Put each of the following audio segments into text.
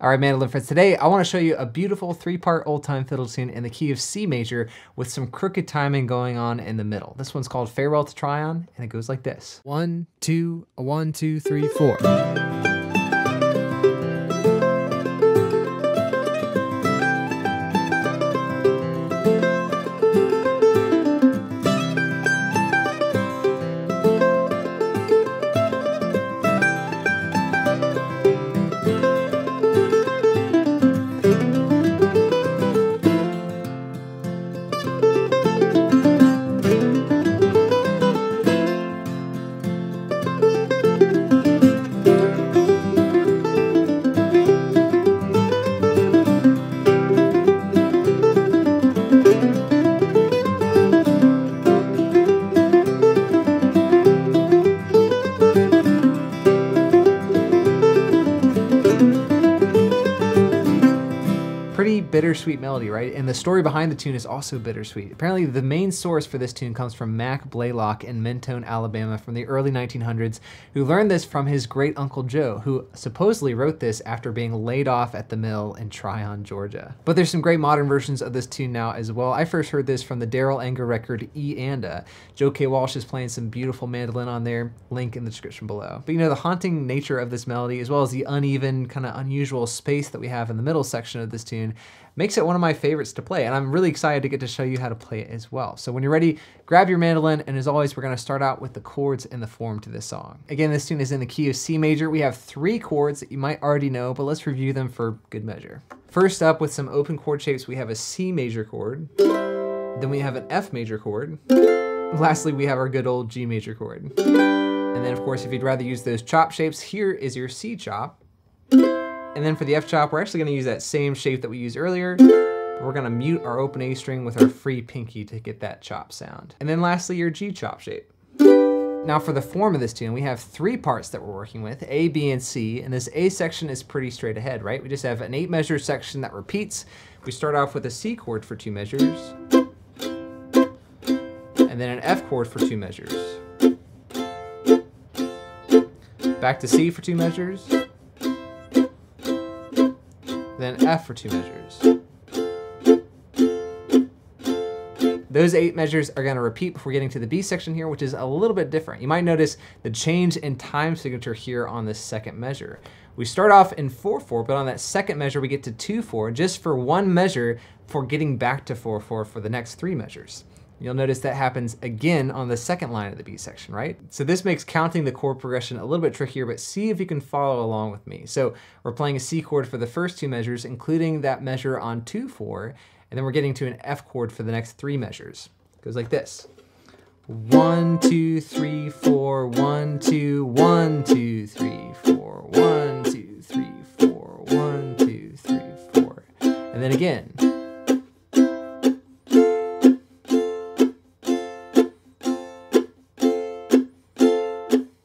All right, mandolin friends, today I want to show you a beautiful three-part old-time fiddle tune in the key of C major with some crooked timing going on in the middle. This one's called Farewell to Trion, and it goes like this. One, two, one, two, three, four. Bittersweet melody, right? And the story behind the tune is also bittersweet. Apparently, the main source for this tune comes from Mac Blalock in Mentone, Alabama from the early 1900s, who learned this from his great uncle Joe, who supposedly wrote this after being laid off at the mill in Trion, Georgia. But there's some great modern versions of this tune now as well. I first heard this from the Darol Anger record E Anda. Joe K. Walsh is playing some beautiful mandolin on there, link in the description below. But you know, the haunting nature of this melody, as well as the uneven, kind of unusual space that we have in the middle section of this tune, makes it one of my favorites to play. And I'm really excited to get to show you how to play it as well. So when you're ready, grab your mandolin. And as always, we're gonna start out with the chords and the form to this song. Again, this tune is in the key of C major. We have three chords that you might already know, but let's review them for good measure. First up with some open chord shapes, we have a C major chord. Then we have an F major chord. Lastly, we have our good old G major chord. And then of course, if you'd rather use those chop shapes, here is your C chop. And then for the F chop, we're actually gonna use that same shape that we used earlier. We're gonna mute our open A string with our free pinky to get that chop sound. And then lastly, your G chop shape. Now for the form of this tune, we have three parts that we're working with, A, B, and C, and this A section is pretty straight ahead, right? We just have an eight measure section that repeats. We start off with a C chord for two measures, and then an F chord for two measures. Back to C for two measures, then F for two measures. Those eight measures are gonna repeat before getting to the B section here, which is a little bit different. You might notice the change in time signature here on this second measure. We start off in 4-4, but on that second measure, we get to 2-4, just for one measure for getting back to 4-4 for the next three measures. You'll notice that happens again on the second line of the B section, right? So this makes counting the chord progression a little bit trickier, but see if you can follow along with me. So we're playing a C chord for the first two measures, including that measure on 2-4, and then we're getting to an F chord for the next three measures. It goes like this. One, two, three, four, one, two, one, two, three, four, one, two, three, four, one, two, three, four. And then again.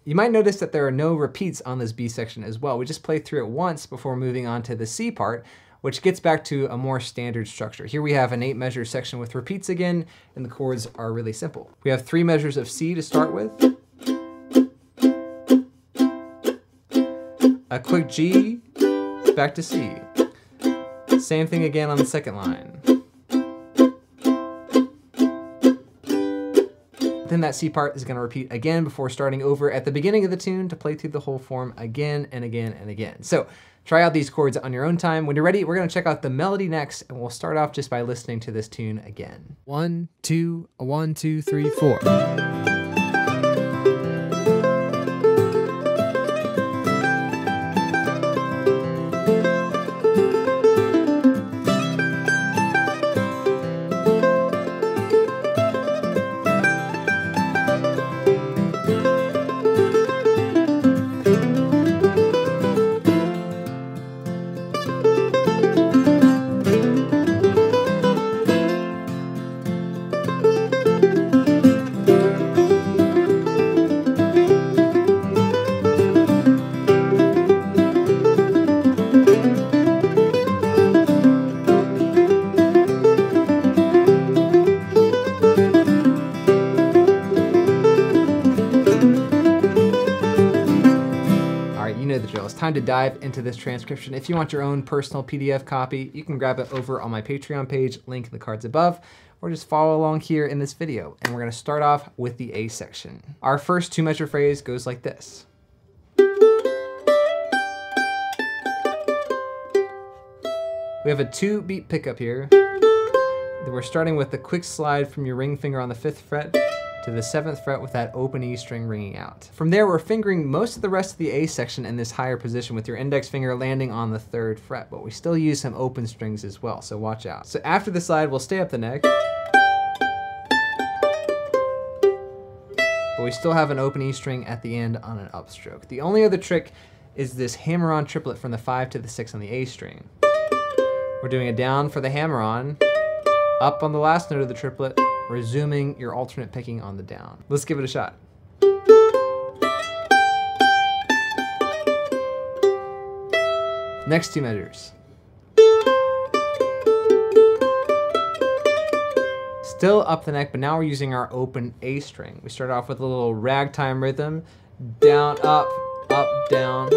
You might notice that there are no repeats on this B section as well. We just play through it once before moving on to the C part, which gets back to a more standard structure. Here we have an eight measure section with repeats again, and the chords are really simple. We have three measures of C to start with, a quick G, back to C. Same thing again on the second line. Then that C part is gonna repeat again before starting over at the beginning of the tune to play through the whole form again and again and again. So try out these chords on your own time. When you're ready, we're gonna check out the melody next, and we'll start off just by listening to this tune again. One, two, one, two, three, four. Time to dive into this transcription. If you want your own personal PDF copy, you can grab it over on my Patreon page, link in the cards above, or just follow along here in this video. And we're gonna start off with the A section. Our first two measure phrase goes like this. We have a two beat pickup here. We're starting with a quick slide from your ring finger on the fifth fret to the seventh fret with that open E string ringing out. From there, we're fingering most of the rest of the A section in this higher position with your index finger landing on the third fret, but we still use some open strings as well, so watch out. So after the slide, we'll stay up the neck. But we still have an open E string at the end on an upstroke. The only other trick is this hammer-on triplet from the five to the six on the A string. We're doing a down for the hammer-on, up on the last note of the triplet, resuming your alternate picking on the down. Let's give it a shot. Next two measures. Still up the neck, but now we're using our open A string. We start off with a little ragtime rhythm, down, up, up, down.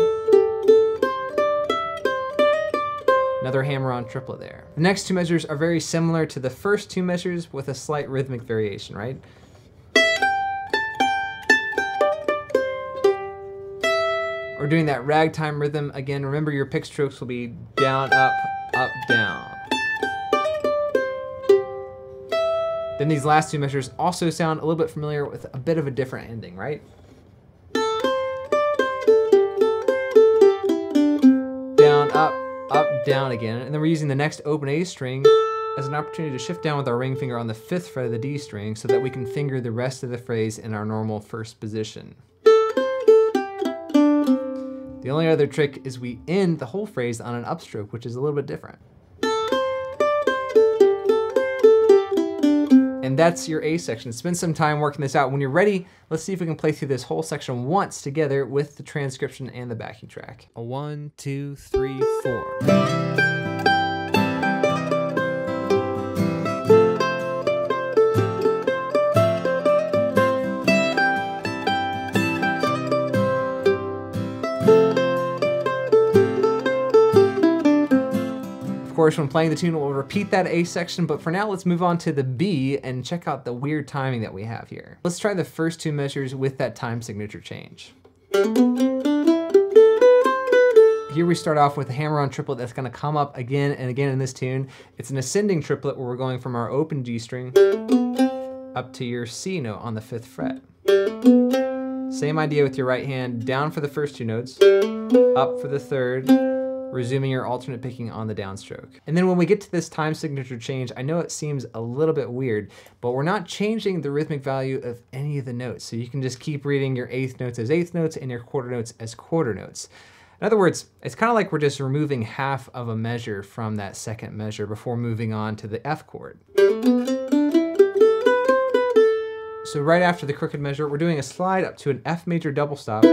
Another hammer-on triplet there. The next two measures are very similar to the first two measures with a slight rhythmic variation, right? We're doing that ragtime rhythm again. Remember your pick strokes will be down, up, up, down. Then these last two measures also sound a little bit familiar with a bit of a different ending, right? Up, down again. And then we're using the next open A string as an opportunity to shift down with our ring finger on the fifth fret of the D string so that we can finger the rest of the phrase in our normal first position. The only other trick is we end the whole phrase on an upstroke, which is a little bit different. And that's your A section. Spend some time working this out. When you're ready, let's see if we can play through this whole section once together with the transcription and the backing track. A one, two, three, four. Course, when playing the tune, we'll repeat that A section, but for now, let's move on to the B and check out the weird timing that we have here. Let's try the first two measures with that time signature change. Here we start off with a hammer-on triplet that's gonna come up again and again in this tune. It's an ascending triplet where we're going from our open G string up to your C note on the fifth fret. Same idea with your right hand, down for the first two notes, up for the third, resuming your alternate picking on the downstroke. And then when we get to this time signature change, I know it seems a little bit weird, but we're not changing the rhythmic value of any of the notes. So you can just keep reading your eighth notes as eighth notes and your quarter notes as quarter notes. In other words, it's kind of like we're just removing half of a measure from that second measure before moving on to the F chord. So right after the crooked measure, we're doing a slide up to an F major double stop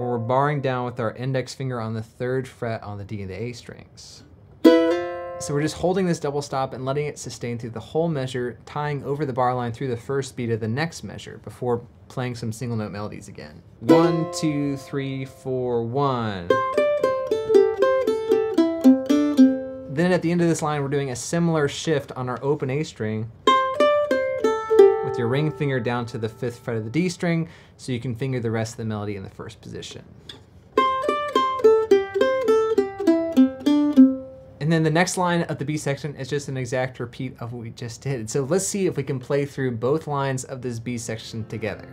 where we're barring down with our index finger on the third fret on the D and the A strings. So we're just holding this double stop and letting it sustain through the whole measure, tying over the bar line through the first beat of the next measure before playing some single note melodies again. One, two, three, four, one. Then at the end of this line, we're doing a similar shift on our open A string with your ring finger down to the fifth fret of the D string so you can finger the rest of the melody in the first position. And then the next line of the B section is just an exact repeat of what we just did. So let's see if we can play through both lines of this B section together.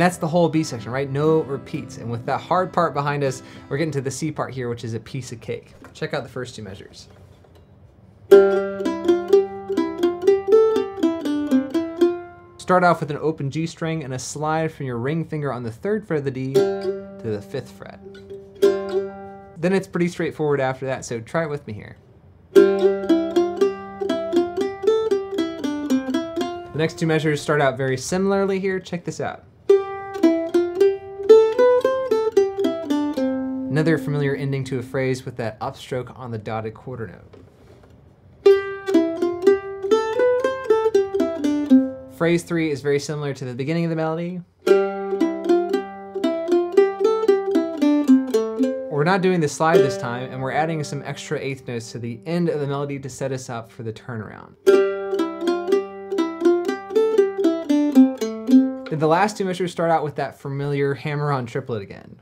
And that's the whole B section, right? No repeats. And with that hard part behind us, we're getting to the C part here, which is a piece of cake. Check out the first two measures. Start off with an open G string and a slide from your ring finger on the third fret of the D to the fifth fret. Then it's pretty straightforward after that, so try it with me here. The next two measures start out very similarly here. Check this out. Another familiar ending to a phrase with that upstroke on the dotted quarter note. Phrase three is very similar to the beginning of the melody. We're not doing the slide this time, and we're adding some extra eighth notes to the end of the melody to set us up for the turnaround. Then the last two measures start out with that familiar hammer-on triplet again.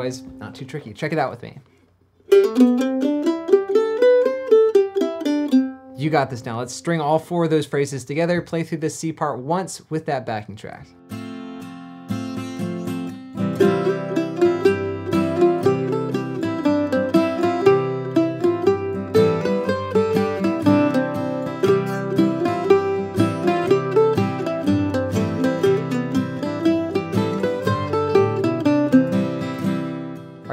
Otherwise, not too tricky. Check it out with me. You got this now. Let's string all four of those phrases together, play through this C part once with that backing track.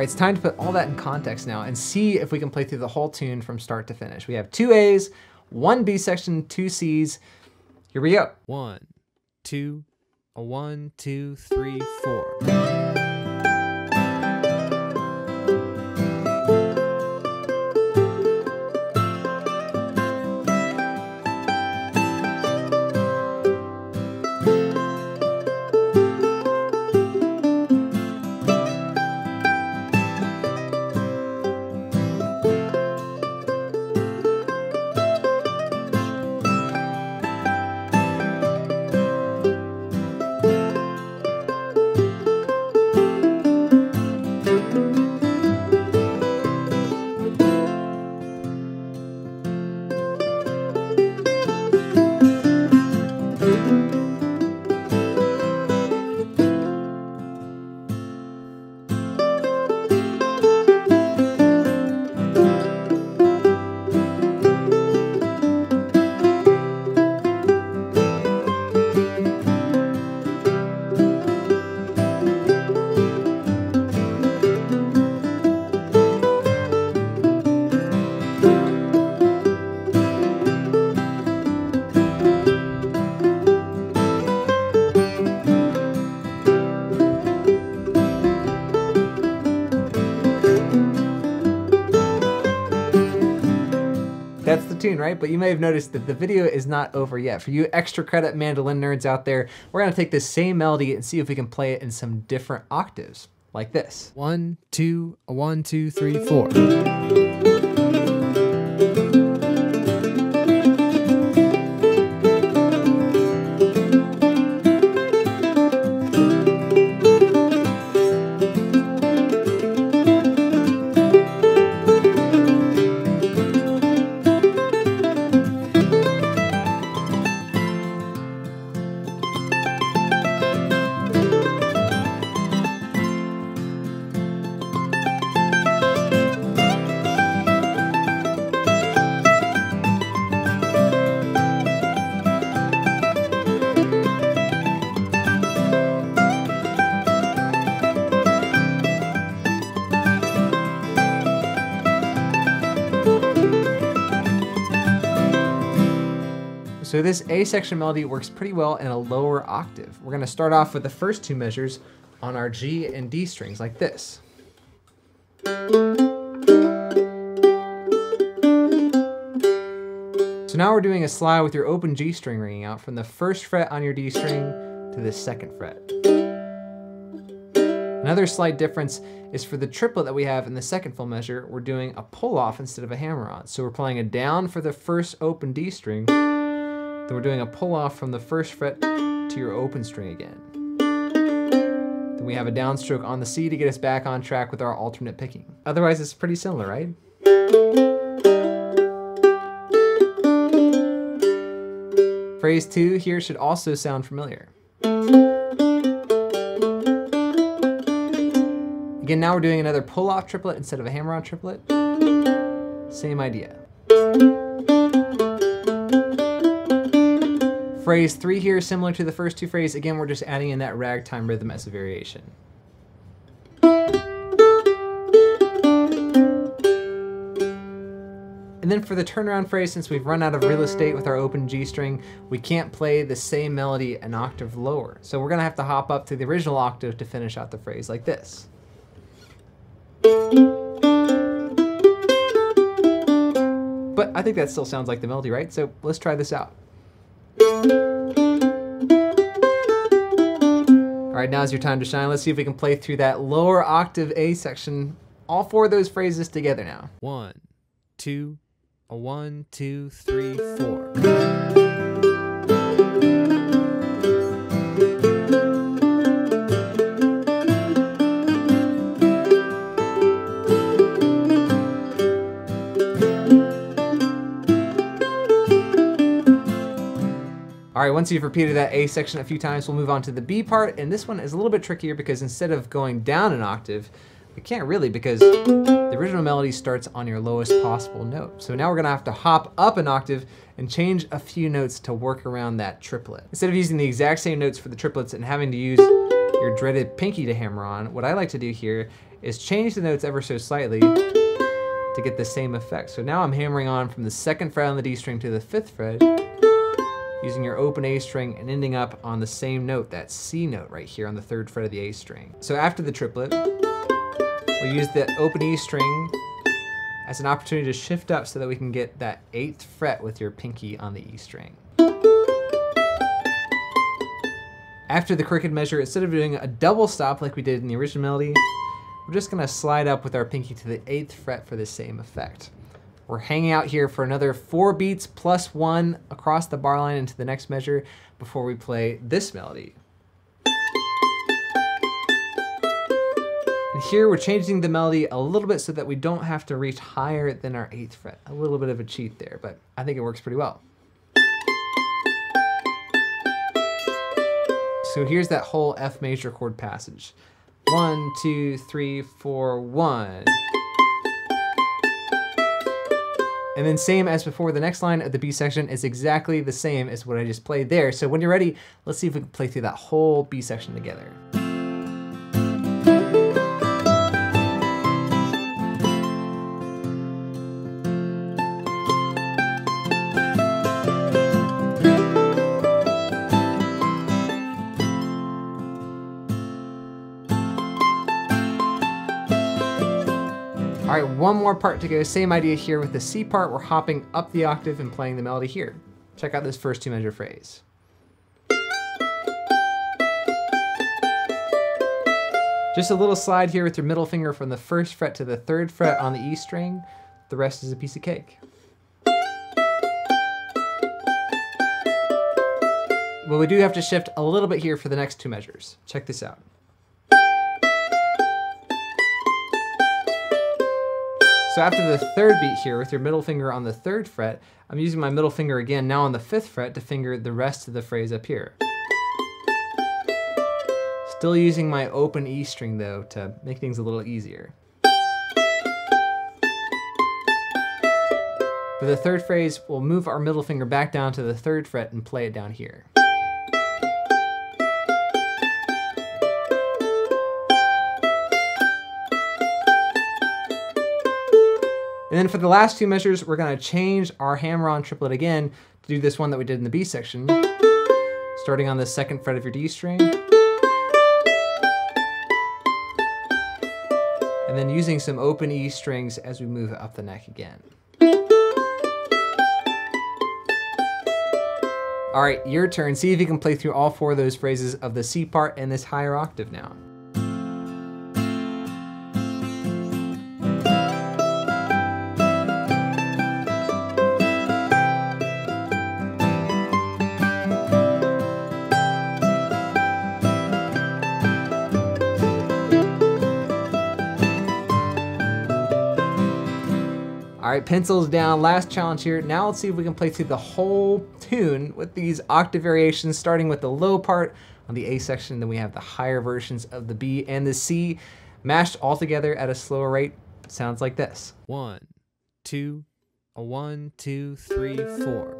It's time to put all that in context now and see if we can play through the whole tune from start to finish. We have two A's, one B section, two C's. Here we go. One, two, a one, two, three, four. But you may have noticed that the video is not over yet. For you extra credit mandolin nerds out there, we're gonna take this same melody and see if we can play it in some different octaves, like this. One, two, one, two, three, four. So this A section melody works pretty well in a lower octave. We're gonna start off with the first two measures on our G and D strings like this. So now we're doing a slide with your open G string ringing out from the first fret on your D string to the second fret. Another slight difference is for the triplet that we have in the second full measure, we're doing a pull off instead of a hammer on. So we're playing a down for the first open D string, then we're doing a pull off from the first fret to your open string again. Then we have a downstroke on the C to get us back on track with our alternate picking. Otherwise, it's pretty similar, right? Phrase two here should also sound familiar. Again, now we're doing another pull off triplet instead of a hammer on triplet. Same idea. Phrase three here, similar to the first two phrases. Again, we're just adding in that ragtime rhythm as a variation. And And then for the turnaround phrase, since we've run out of real estate with our open G string, we can't play the same melody an octave lower. So we're gonna have to hop up to the original octave to finish out the phrase like this. But I think that still sounds like the melody, right? So let's try this out. All right, now's your time to shine. Let's see if we can play through that lower octave A section, all four of those phrases together now. One, two, a one, two, three, four. Right, once you've repeated that A section a few times, we'll move on to the B part, and this one is a little bit trickier because instead of going down an octave, we can't really because the original melody starts on your lowest possible note. So now we're gonna have to hop up an octave and change a few notes to work around that triplet. Instead of using the exact same notes for the triplets and having to use your dreaded pinky to hammer on, what I like to do here is change the notes ever so slightly to get the same effect. So now I'm hammering on from the second fret on the D string to the fifth fret, using your open A string and ending up on the same note, that C note right here on the third fret of the A string. So after the triplet, we'll use the open E string as an opportunity to shift up so that we can get that eighth fret with your pinky on the E string. After the crooked measure, instead of doing a double stop like we did in the original melody, we're just gonna slide up with our pinky to the eighth fret for the same effect. We're hanging out here for another four beats plus one across the bar line into the next measure before we play this melody. And here we're changing the melody a little bit so that we don't have to reach higher than our eighth fret. A little bit of a cheat there, but I think it works pretty well. So here's that whole F major chord passage. One, two, three, four, one. And then same as before, the next line of the B section is exactly the same as what I just played there. So when you're ready, let's see if we can play through that whole B section together. All right, one more part to go. Same idea here with the C part. We're hopping up the octave and playing the melody here. Check out this first two measure phrase. Just a little slide here with your middle finger from the first fret to the third fret on the E string. The rest is a piece of cake. Well, we do have to shift a little bit here for the next two measures. Check this out. So after the third beat here with your middle finger on the third fret, I'm using my middle finger again now on the fifth fret to finger the rest of the phrase up here. Still using my open E string though to make things a little easier. For the third phrase, we'll move our middle finger back down to the third fret and play it down here. And then for the last two measures, we're gonna change our hammer-on triplet again to do this one that we did in the B section, starting on the second fret of your D string. And then using some open E strings as we move up the neck again. All right, your turn. See if you can play through all four of those phrases of the C part and this higher octave now. Pencils down, last challenge here. Now let's see if we can play through the whole tune with these octave variations, starting with the low part on the A section, then we have the higher versions of the B and the C, mashed all together at a slower rate. Sounds like this. One, two, one, two, three, four.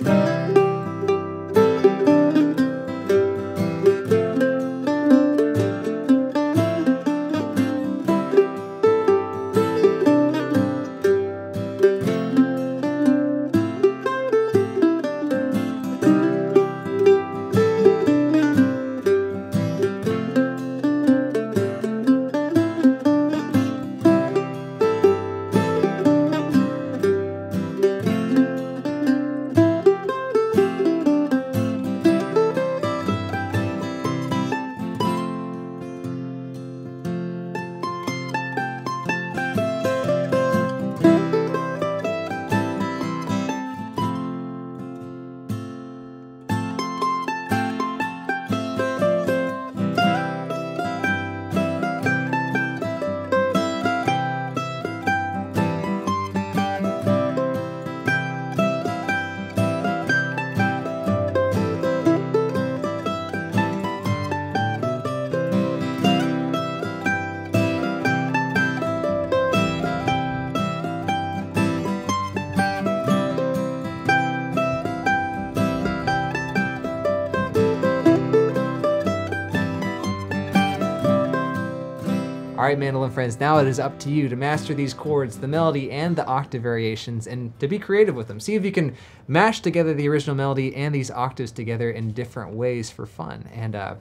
Right, mandolin friends, now it is up to you to master these chords, the melody and the octave variations, and to be creative with them. See if you can mash together the original melody and these octaves together in different ways for fun. And uh,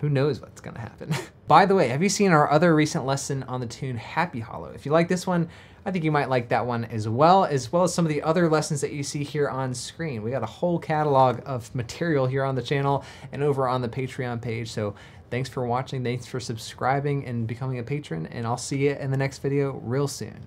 who knows what's gonna happen. By the way, have you seen our other recent lesson on the tune Happy Hollow? If you like this one, I think you might like that one as well, as well as some of the other lessons that you see here on screen. We got a whole catalog of material here on the channel and over on the Patreon page. So thanks for watching, thanks for subscribing and becoming a patron, and I'll see you in the next video real soon.